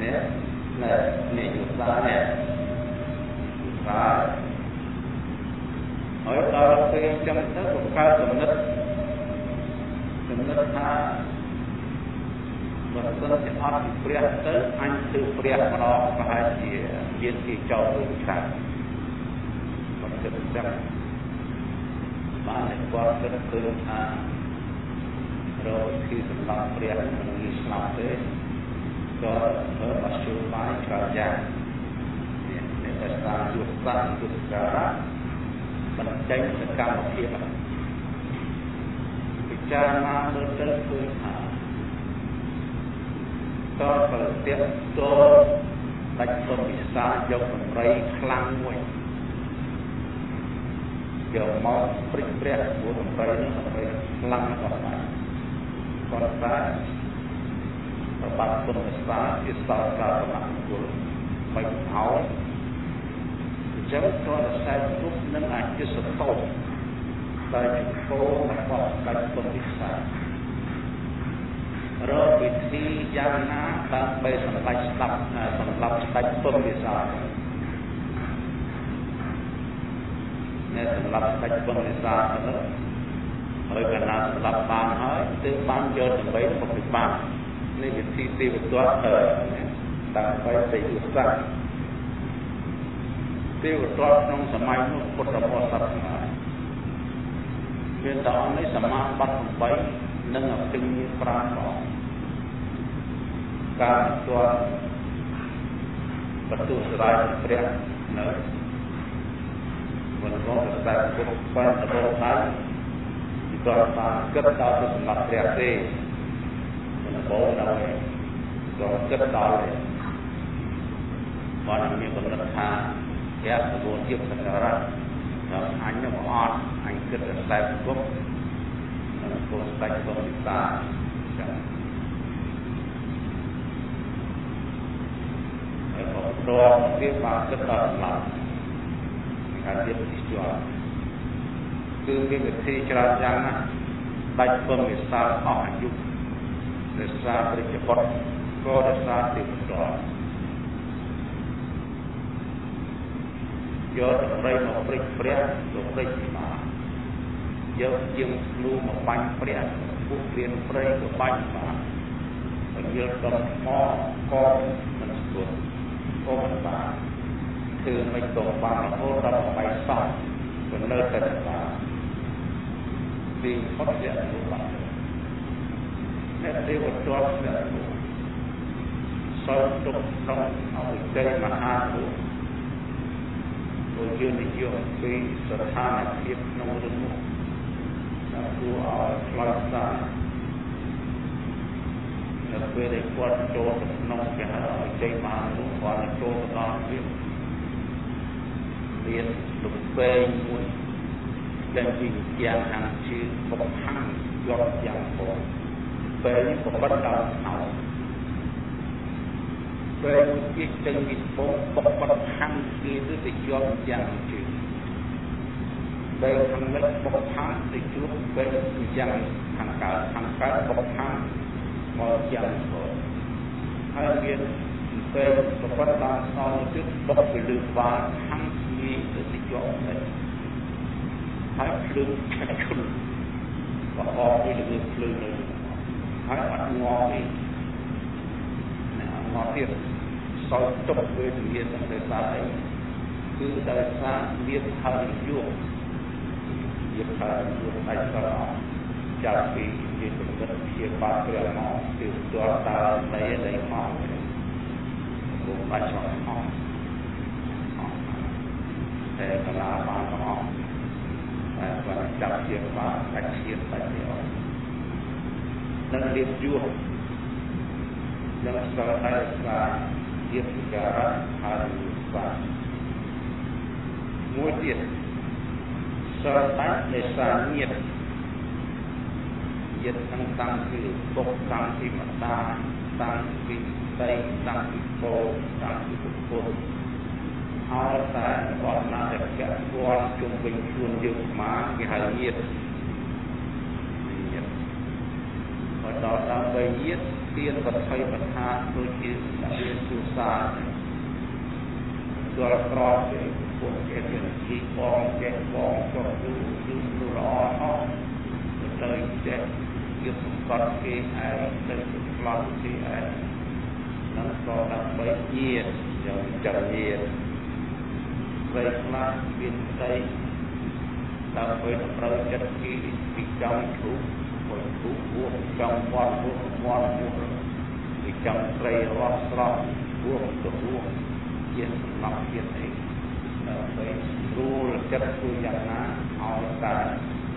នេះនេះនេះយុសានេះយុសា ហើយដល់ពេលអញ្ចឹងទៅក៏កើតគំនិតគំនិតថាបើសិនជាអត់ពីព្រះទៅអញទៅព្រះម្ដងប្រហែលជាមានគេចោលទៅច្រើនគាត់គិតអញ្ចឹងបានតែគាត់គិតឃើញថារកទីសម្រាប់ព្រះមិនងាយស្លាប់ទេក៏ធ្វើអសុបាយច្រើនយ៉ាងនេះតែសារយុទ្ធសាស្ត្រយុទ្ធការៈ បញ្ចេញសកម្មភាពពិចារណាមើលទៅឃើញថាតើប្រតិទតដាច់សុំវិសាយកតម្រៃខ្លាំងមួយយកមកព្រិចព្រះពួកតម្រៃនឹងតម្រៃខ្លាំងរបស់បានគាត់ថាប្របាទគុណវិសាជាសោសាសមគុលមិនឲ្យ ចឹងក៏ខ្សែទុកនឹងអជាសតោដែលជាគោលរបស់កាច់ពុទ្ធិសារកវិធីយ៉ាងណាដើម្បីសម្លាច់ស្ដាប់សម្លាប់ស្ដេចពុទ្ធិសានៅសម្លាប់ស្ដេចពុទ្ធិសាទៅហើយកណាសម្លាប់បានហើយទើបបានយកដើម្បីប្រតិបត្តិនេះវិធីទេវទត្តដើម្បីទៅឧស្សាហ៍ ទេវទត្តក្នុងសម័យនោះពុទ្ធពុទ្ធសាសនាមានតអង្គនេះសមាបត្តិ8និងអភិញ្ញា5ផងការទាត់បន្ទុសរាយព្រះនៅមិនក៏តែពុទ្ធបានទៅដល់ពីក៏បានគិតដល់ទៅសម្រាប់ព្រះទេមិនបោនៅក៏គិតដល់បានមានកំណត់ថា ជាក្បួនជាសក្ការៈដល់អញនឹងអត់អញគិតតែខ្សែគប់និងគោស្ដេចគុំវិសាចឹងហើយក៏ព្រមទៀតបានគិតដល់ស្លាប់ខាងទៀតទីជាប់គឺមានវិធីច្រើនយ៉ាងណាស់ដាច់ពំវិសាអស់អាយុដោយសារព្រះជាបុត្រក៏ដោយសារទេវ យកដំរីមកព្រិចព្រះទៅព្រិចពីបានយកជាងធ្នូមកបាញ់ព្រះពួកព្រានព្រៃទៅបាញ់បានបញ្យល់ដល់ថ្មកកមិនស្គាល់ក៏មិនបានគឺមិនក៏បានរហូតដល់បៃសោះក៏នៅតែបានពីអត់ជា Anu បានអ្នកទេវទត្តអ្នកសោតទុកក្នុងអវិជ័យមហាពុទ្ធ ពលយើងនិយមពីស្ថានភាពក្នុងរឿងនោះដែលគួរឲ្យខ្លោចស្ដាយនៅពេលដែលគាត់ចូលទៅក្នុងគេហៅឲ្យចេញមកនោះគាត់ចូលទៅដល់វាមានលំពេងមួយដែលជាយ៉ាងខាងជឿបុកខាងយកយ៉ាងបងពេលនេះក៏បាត់ដល់ហើយ ពេលជាចឹងមានពងបុកបាត់ខាងគេទៅទៅជាប់យ៉ាងជឿពេលខាងលិចបុកខាងទៅជួបពេលយ៉ាងខាងកើតខាងកើតបុកខាងមកយ៉ាងស្គហើយមានពេលប្រព័ន្ធបានស្នងជិតបុកពីលើក្បាលខាងងាយទៅទៅជាប់ទៅហើយភ្លើងឆាច់ឈុនក៏អស់ពីលើភ្លើងនៅហើយអត់ងល់ទេ មកទៀតសោតទុកវេទនាទាំងដោយសារអីគឺដោយសារមានហើយយុគមានហើយយុគដាច់ស្រោចាប់ពីជាកំណត់ជាបាក់ព្រះមកពីទ័រតានៃនៃមកគុំបាច់ឆ្លងអស់តែកលាបានអស់តែគាត់ចាប់ជាបាក់កាច់ឈាមបាច់នេះអស់នឹងរៀបយួរ នឹងស្រែសាជាពិការៈហារុសាមួយទៀតស្រែនៃសាញាតយចិត្តទាំងតាំងពីពុកតាំងពីម្ដាយតាំងពីស្រីតាំងពីពោតាំងពីពុទ្ធហើយតែបរណាតែកៈគាល់ជុំវិញខ្លួនយើងមកគេហៅញាតិញាតិហើយដល់ដើម្បីញាតិ ទានបថុយបថាដូចជាទានសុសាទល់ក្រោយពួកគេជាជីបងចេះបងចុះយូរយូរល្អអស់ទៅចេះយកសម្បត្តិគេឯងទៅផ្លោះគេឯងនឹងក៏ដើម្បីញាតយកចរិយាស្រីខ្លះមានស្រីដើម្បីតម្រូវចិត្តគេពីចំធូប ពលធូបពោះចំវត្តពោះវត្តពោះពីចំស្រីរស់ស្រស់ពោះទៅពោះជាសំណប់ជាអីដើម្បីស្រួលចិត្តគួរយ៉ាងណាឲ្យតែ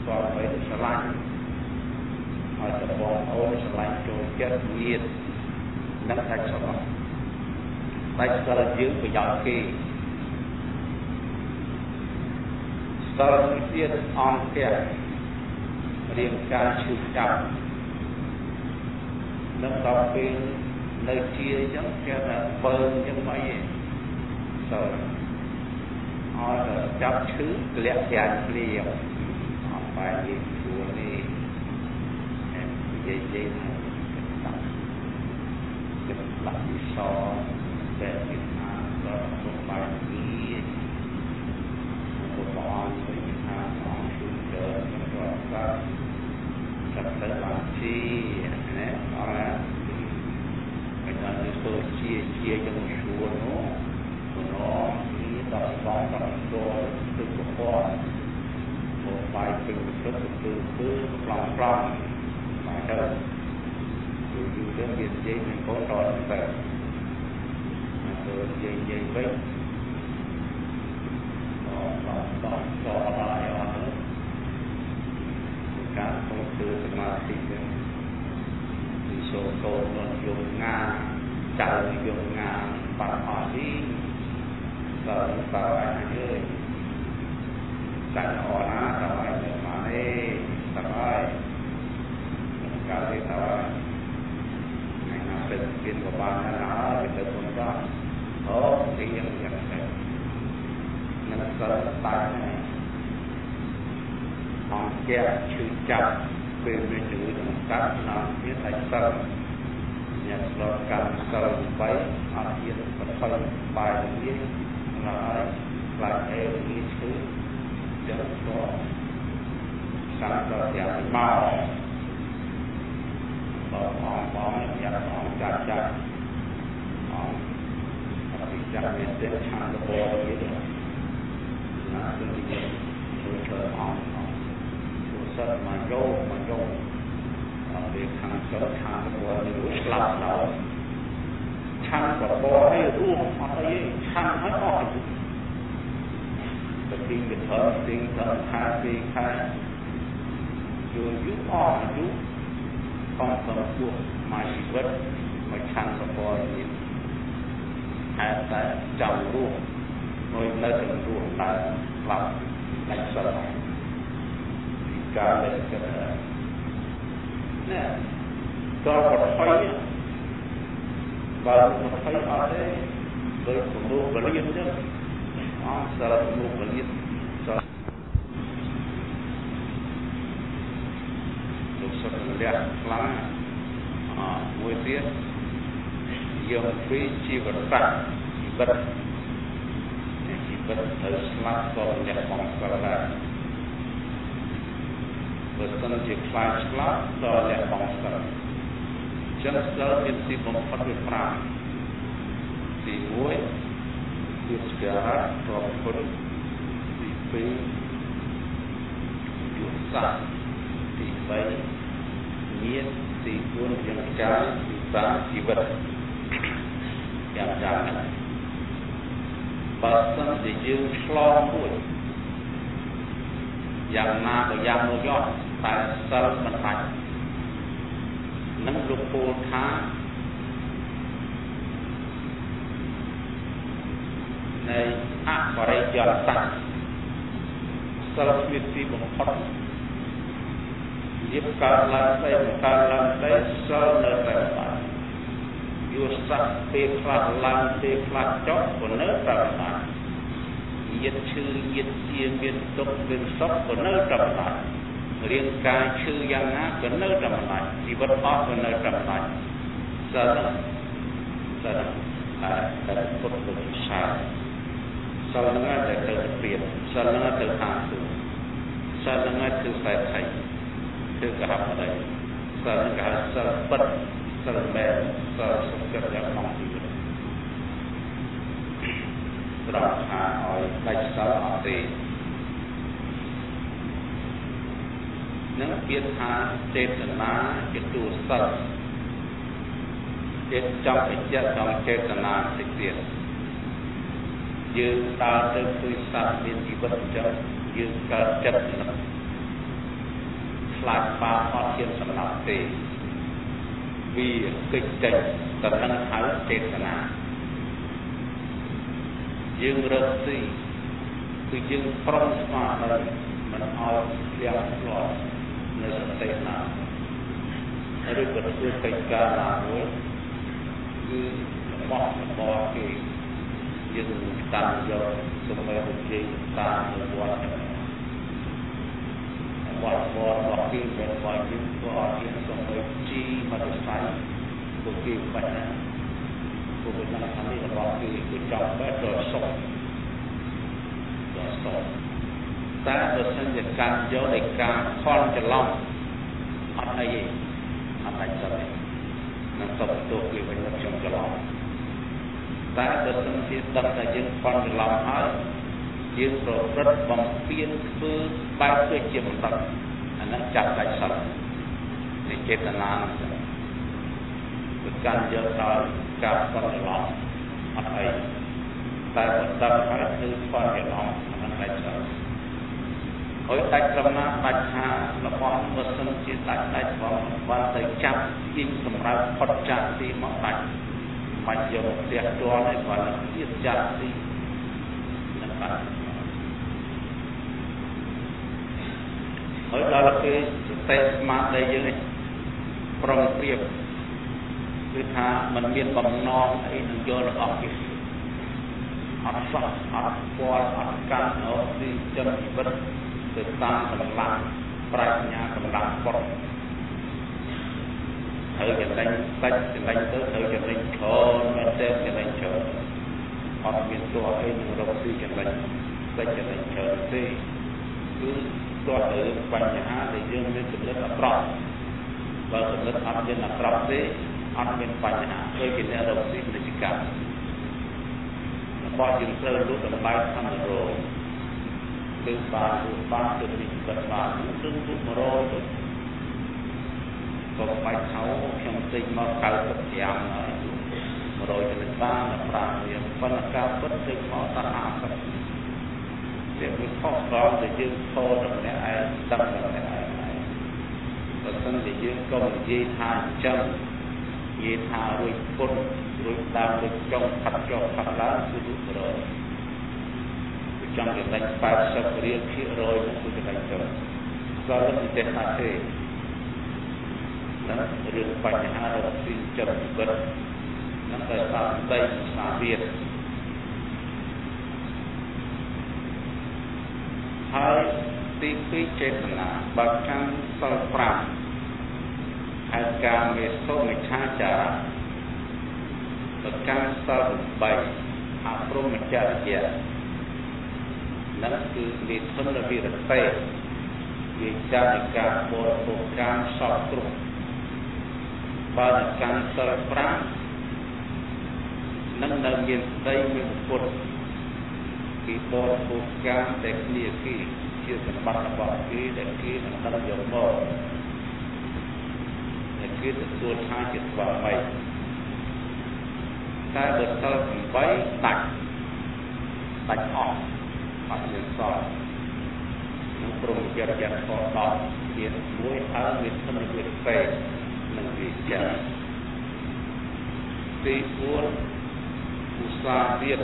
ក៏បីស្រឡាញ់ឲ្យតបងអូនស្រឡាញ់ចូលចិត្តញាតនឹងដាច់ស្រឡះដាច់ស្រឡះយើងប្រយោជន៍គេស្ទើរទៀតអង្គផ្ទះ រៀងការឈឺចាប់នឹងដល់ពេលនៅជាអញ្ចឹងគេថាបើអញ្ចឹងមិនអីសើឲ្យតែចាប់ឈឺធ្លាក់ធានភ្លៀងអត់បែរនិយាយជួនេះនិយាយនិយាយដាក់ចិត្តដាក់វិសោតែពីថាក៏សុខបាយនេះពុទ្ធអង្គវិថាអង្គជឿ ទៅក៏ថាចាប់ទៅបានជាណាអរមិនដល់ទៅជាជាយ៉ាងឈួរនោះនោះដល់បងដល់ចូលទឹកកពណ៌មកបាយពេញទឹកគឺគឺផ្លំផ្លំមកទៅយូរយូរទៅវានិយាយនឹងកូនដល់ទៅមកទៅនិយាយនិយាយវិញដល់ដល់ដល់ដល់ដល់អ ពីសូកូននឹងយងងាចៅយងងាបាត់អស់នេះក៏ក៏ឲ្យចាក់អរណាទៅឲ្យទៅមកនេះទៅឲ្យកាលនេះទៅឲ្យណាទៅกินក៏បានណាទៅទៅពុនក៏អូទីយ៉ាងយ៉ាងទៅនឹងក៏តាំងអង្គជាឈឺចាប់ពេលមានជំងឺក្នុងកាត់ក្នុងទៀតហើយសិល អ្នកស្លកម្មសិល3អត់ទៀតបថុយបាយនេះណាហើយខ្លាចអេនេះឈឺចឹងក៏សាប់ដល់យ៉ាងមកបងបងបងយ៉ាងបងចាត់ចាត់អង្គអរិយចាមានទេឆានបរិយណាគឺនិយាយជួយធ្វើអង្គជួយសិតមកយោមកយោអ ត់ទេខាងសិតឆានបរិយស្លាប់ដល់ឆានបបរឲ្យរស់អត់អីឆានឲ្យអស់ទៅទីកធរទីកថាទីខាយូរយូរអស់យូរផងទៅជួបមកជីវិតមកឆានបបរនេះហើយតែចាំរស់មួយនៅក្នុងរស់ដើរស្លាប់ដាច់សិលពីការលេច ចិត្តណែក៏ប្រថុយបើមិន thấy អត់ទេដោយគំនូបលៀនចឹងអស់សារគំនូបលៀនសារលោកសុខលះខ្លាំងអមួយទៀតយើងពីជីវរៈជីវិតជីវិតត្រូវស្លាប់ក៏លះបង់សិលដែរ បើសិនជាខ្លាចស្លាប់ក៏លះបង់សិលចឹងសិលមានទីបំផុតវា5ទី1គឺស្គារៈប្រពុតទី2យុស័កទី3ញាតទី4យ៉ាងកាយទី5ជីវិតយ៉ាងចាំបើសិនជាយើងឆ្លងមួយយ៉ាងណាក៏យ៉ាងនោះយក តែសិលមិនបាច់នឹងលោកពូលថានៃអបរិយន្តៈសិលស្មៀតទីបំផុតៀបកើតឡើងស្ដីកើតឡើងស្ដីសិលនៅតែបានយុស័កពេលខ្លះឡើងពេលខ្លះចុះក៏នៅតែបានញាតឈឺញាតជាមានទុក្ខមានសុខក៏នៅតែបាន រាងកាយឈឺយ៉ាងណាក៏នៅតែបានជីវិតអស់ក៏នៅតែបានសិលសិលតែតែពុទ្ធវិសាសិលនឹងតែទៅព្រៀបសិលនឹងទៅខាងទូសិលនឹងគឺតែថៃគឺកហបដៃសិលនឹងកហសិលពិតសិលមែនសិលសុខចិត្តយ៉ាងក្នុងជីវិតត្រង់ថាឲ្យដាច់សិលអត់ទេ នឹងពាក្យថាចេតនាជាទូសិលចិត្តចង់បញ្ជាក់ចង់ចេតនាតិចទៀតយើងដើរទៅឃើញសត្វមានជីវិតអញ្ចឹងយើងកើតចិត្តនឹកខ្លាចបាបអត់ជាសំណប់ទេវាកិច្ចចេញទៅនឹងហៅចេតនាយើងរកស៊ីគឺយើងប្រុងស្មារតីមិនឲ្យលះឆ្លោះ នៅសតិណាឬក៏ធ្វើកិច្ចការណាមួយគឺរបស់របរគេយើងតាមយកសម្រាប់ជាតាមវត្តវត្តបររបស់គេមានបរិយាក៏អត់មានសម្រាប់ជីមតស័យពួកគេបាច់ណាពួកគេនឹងថានេះរបស់គេគឺចង់បែបទៅសុខទៅសុខ តែបើសិនជាការយកនៃការខន់ច្រឡំអត់អីទេអត់អាចទៅនឹងសុខទោសគេវិញខ្ញុំច្រឡំតែបើសិនជាដឹងថាយើងខន់ច្រឡំហើយយើងប្រព្រឹត្តបំពេញធ្វើបែបទៅជាបន្តអានឹងចាប់ដាច់សិលនៃចេតនានឹងគឺការយកដល់ការខន់ច្រឡំអត់អីតែបើដឹងហើយគឺខន់ច្រឡំអានឹងដាច់សិ អុយដាច់ត្រឹមណាដាច់ថារបស់បើសិនជាដាច់ដាច់បងបានទៅចាប់ទីសម្រាប់ផុតចាកទីមកដាច់បាច់យកផ្ទះទាល់ហើយបានទៀតចាកទីនឹងបាត់អុយដល់គេចិត្តស្មារតីយើងនេះប្រំព្រៀបគឺថាมันមានបំណងអីនឹងយករបស់គេអត់សោះអត់ស្គាល់អត់កាន់អត់ទីចិត្តជីវិត ទៅតាមកម្លាំងប្រាជ្ញាកម្លាំងពុទ្ធត្រូវចំណេញសាច់ចំណេញទៅត្រូវចំណេញច្រើនមែនទេចំណេញច្រើនអត់មានទោះអីនឹងរកស៊ីចំណេញសាច់ចំណេញច្រើនទេគឺទោះទៅបញ្ហាដែលយើងមានគំនិតអាក្រក់បើគំនិតអត់មានអាក្រក់ទេអត់មានបញ្ហាដូចជាអ្នករកស៊ីពាណិជ្ជកម្មរបស់យើងត្រូវលក់តម្លៃធម្មរោគឺ បានលក់បានទៅពីកាត់បានគឺលក់100ទៅក៏បាច់ថោខ្ញុំទិញមក95ហើយ100ទៅបាន5រៀលប៉ុន្តែការពិតទិញមកតែ50វាវាខុសត្រង់ដែលយើងខលដល់អ្នកឯងដឹងដល់អ្នកឯងបើសិនជាយើងក៏និយាយថាអញ្ចឹងនិយាយថារួចពុនរួចដើមរួចចុងផាត់ចុះផាត់ឡើងគឺរូបរយ ចង់ចំណេញ80រៀលភាគរយគឺចំណេញទៅក៏រត់ទេថាទេនឹងរឿងបញ្ហារកស៊ីចិត្តជីវិតនឹងតែសាស្ដីសាទៀតហើយទី2ចេតនាបើកាន់សិល5ហេតុការមេសុមិឆាចារៈបើកាន់សិល8អព្រមចរិយា នឹងគឺនិធនវិរតេវាចារិកាបរិភោគកាមសពគ្រប់បើកាន់សិល5នឹងនៅមានស្ដីមានពុទ្ធពីបរិភោគកាមតែគ្នាគេជាសម្បត្តិរបស់គេដែលគេនឹងដឹងយកមកតែគេទទួលថាជាស្វាមីតែបើសិល8ដាច់ដាច់អស់ បាត់មានសល់នឹងព្រមចិត្តយ៉ាងខដល់ទៀតមួយហើយមានធនវិសេសនិងវិចារទី4ឧស្សាហ៍ទៀត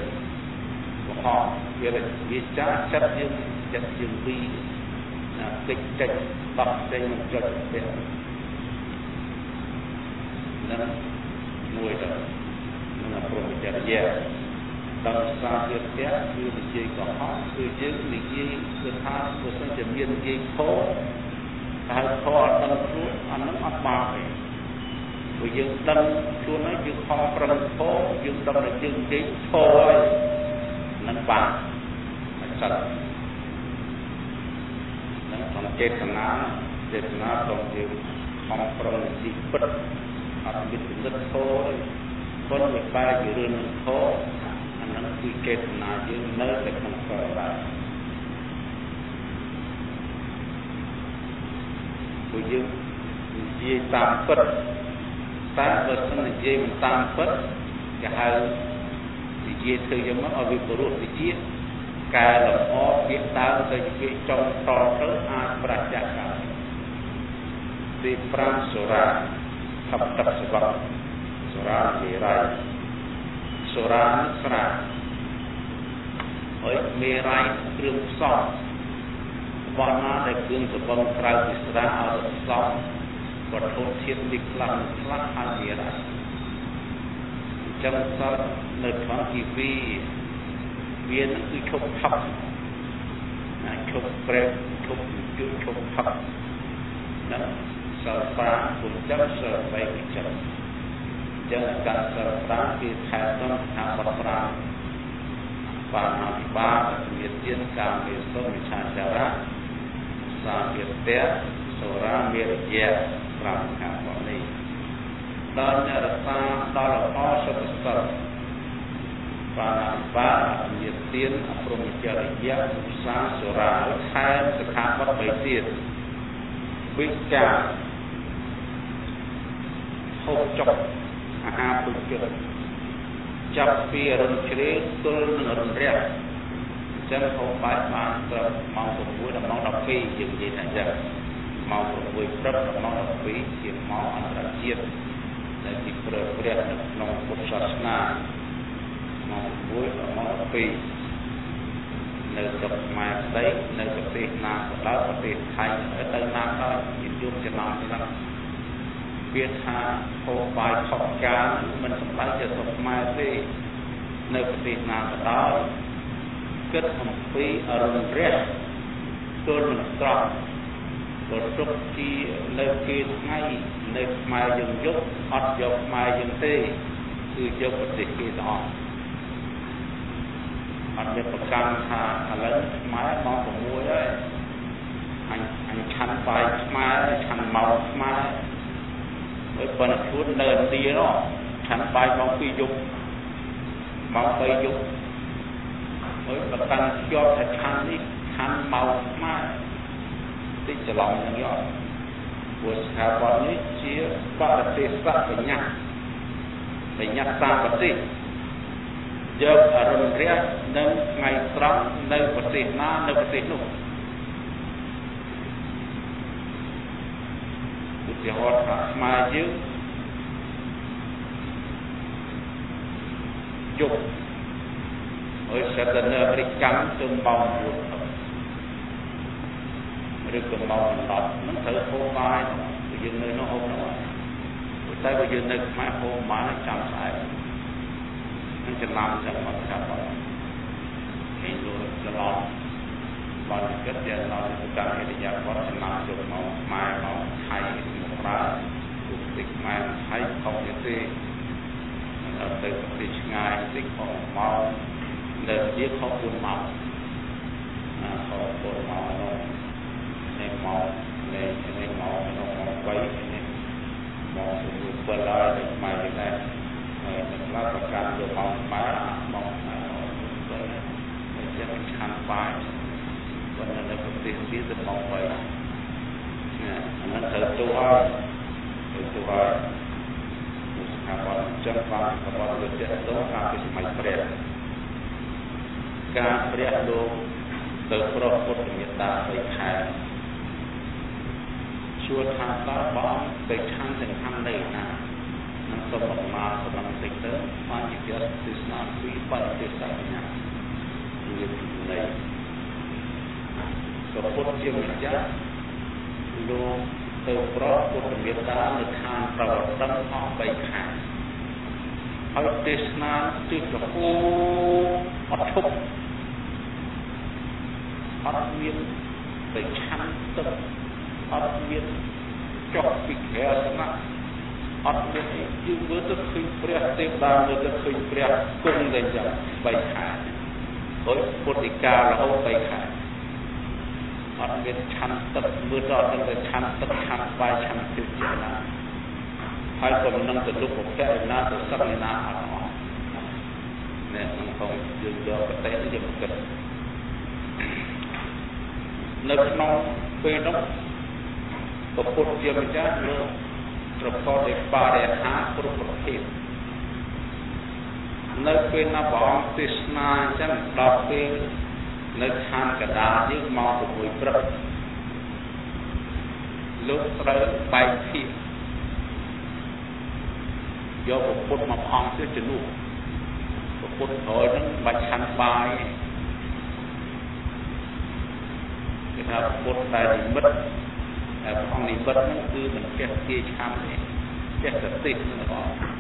បហោវាវិចារចិត្តយើងចិត្តយើងពីកិច្ចកិច្ចបោះចេញមិនចុចទេនឹងមួយទៅនឹងព្រមចរិយា ដោយសារវាផ្ទះគឺនិយាយកុហកគឺយើងនិយាយគឺថាបើសិនជាមាននិយាយខុសហើយខុសអត់ដឹងខ្លួនអានឹងអត់បាបទេព្រោះយើងដឹងខ្លួនហើយយើងខំប្រឹងខុសយើងដឹងថាយើងនិយាយខុសហើយនឹងបាបអញ្ចឹងនឹងសំចេតនាចេតនារបស់យើងខំប្រឹងនិយាយពិតអត់មានពិនិត្យខុសទេប៉ុន្តែបែរជារឿងខុស អានឹងគឺចេតនាយើងនៅតែក្នុងកលដែរព្រោះយើងនិយាយតាមពិតតែបើសិននិយាយមិនតាមពិតគេហៅនិយាយទៅយ៉ាងមកឲ្យវាព្រោះវិជាកែលម្អវាដើមទៅជាចុងតទៅអាចប្រតិកម្មទី5សូរាខបតសវៈសូរាមេរៃសូរាស្រា ហើយមេរៃគ្រឿងផ្សំរបស់ណាដែលគ្រឿងសម្បំក្រៅពីស្រាឲ្យផ្សំវត្ថុធាតុនេះខ្លះខ្លះហើយមេរៃអញ្ចឹងសតនៅក្នុងជីវីវានឹងគឺឈប់ផឹកណាឈប់ប្រេកឈប់ជក់ឈប់ផឹកណាសិល5គុំចឹងសិល3គុំចឹងចឹងការសិល5គឺខែតំថាបត់ប្រា បាណាវិបាកមានទានកាមេសុមិឆាចារៈសាភិតៈសូរាមេរយៈ5ខាងនេះដល់អ្នករសាដល់អសុទ្ធសិលបាណាវិបាកមានទានអព្រមចរិយៈឧស្សាសូរាខែសិក្ខាបទ3ទៀតវិចារហូបចុកអាហារពុជចិត្ត ចាប់ពីរំជ្រេងទល់នឹងរំរះអញ្ចឹងហូបបាយបានត្រឹមម៉ោង6ដល់ម៉ោង12យើងនិយាយថាអញ្ចឹងម៉ោង6ព្រឹកដល់ម៉ោង12ជាម៉ោងអន្តរជាតិដែលទីប្រើព្រះនៅក្នុងពុទ្ធសាសនាម៉ោង6ដល់ម៉ោង12នៅស្រុកខ្មែរស្ដីនៅប្រទេសណាក៏ដោយប្រទេសថៃទៅណាក៏ដោយជាយុគចំណោមហ្នឹង វាថាហូបបាយខុសចានមិនសំដៅជាស្រុកខ្មែរទេនៅប្រទេសណាក៏ដោយគិតអំពីអរុណរះទល់នឹងត្រង់ក៏ទុកជានៅគេថ្ងៃនៅខ្មែរយើងយកអត់យកខ្មែរយើងទេគឺយកប្រទេសគេទាំងអស់អត់មានប្រកាន់ថាឥឡូវខ្មែរមក6ហើយអញអញឆាន់បាយខ្មែរឆាន់មកខ្មែរ ហើយប៉ុន្តែខ្លួននៅឥណ្ឌានោះឆាន់បាយម៉ោង2យប់ម៉ោង3យប់ហើយប្រកាន់ជាប់ថាឆាន់នេះឆាន់មកខ្មែរតិចច្រឡំនឹងយកព្រោះស្ថាប័ននេះជាបរទេសសបញ្ញត្តិបញ្ញត្តិតាមប្រទេសយកអរុណរះនឹងថ្ងៃត្រង់នៅប្រទេសណានៅប្រទេសនោះទា ហរណ៍ថាខ្មែរយើងយប់ហើយសិតនៅអាមេរិកកម្មទៅម៉ោង4ឬក៏ម៉ោង10ហ្នឹងត្រូវហូបបាយគឺយើងនៅនោះហូបនោះតែបើយើងនៅខ្មែរហូបបាយចាំស្អែកនឹងចំណាំចឹងមកចាប់ហើយគេយល់ច្រឡំបានគិតយ៉ាងណាទៅតាមអរិយាបថចំណាំយកមកខ្មែរមកថៃ ប្រើទុកតិចខ្មែរថៃខុសទៀតទេដល់ទៅប្រទេសឆ្ងាយតិចខុសមកលើជាខុស4ម៉ោងណាខុស4ម៉ោងនោះនេះម៉ោងនេះនេះម៉ោងនោះម៉ោង3នេះម៉ោង7ហើយនៅខ្មែរនេះដែរហើយនៅខ្លះប្រកាន់យកម៉ោងបាយម៉ោងបាយទៅចឹងឆាន់បាយប៉ុន្តែនៅប្រទេសទៀតទៅម៉ោង3 អានឹងត្រូវទូហើយត្រូវទូហើយស្ថាប័នចឹងបានស្ថាប័នលើកតទៅការពីសម័យព្រះការព្រះលោកទៅប្រោះពុទ្ធមេត្តាបីខែជួថាតើបងទៅឆាន់ទាំងខាងនៃណានឹងសូមអនុមាសម្រាប់តិចទៅបានជាទស្សនាពីបរិទេសញ្ញាជានៃសប្រពុតជាម្ចាស់ លោកទៅប្រោសពុទ្ធមេត្តានៅឋានប្រវត្តិដឹងអស់3ខែហើយទេសនាទីរហូតអត់ឈប់អត់មានទៅឆាន់ទឹកអត់មានចុះពីក្រែស្នាក់អត់មានយើងមើលទៅឃើញព្រះទេវតាមើលទៅឃើញព្រះគង់តែយ៉ាង3ខែហើយពុទ្ធិការរហូត3ខែ អត់មានឆាន់ទឹកមើលទៅអត់ដឹងតែឆាន់ទឹកឆាន់បាយឆាន់ទឹកជាណាហើយក៏មិននឹងទៅលុបប្រភេទណាទៅសឹកណាអត់អស់នេះក្នុងយើងយកប្រទេសនេះយើងគិតនៅក្នុងពេលនោះព្រះពុទ្ធជាម្ចាស់លោកប្រកបដោយបរិហាគ្រប់ប្រភេទនៅពេលណាព្រះអង្គទេសនាអញ្ចឹងដល់ពេល នៅឋានកដាលយើងមក6ព្រឹកលោកត្រូវបែកភាគយកពុទ្ធមកអង្គទៅជំនួសពុទ្ធក្រោយហ្នឹងបាច់ឆាន់បាយគេថាពុទ្ធតែនិមិត្តតែព្រះអង្គនិមិត្តហ្នឹងគឺមិនចេះទាឆាន់ទេចេះតែតិចហ្នឹងបង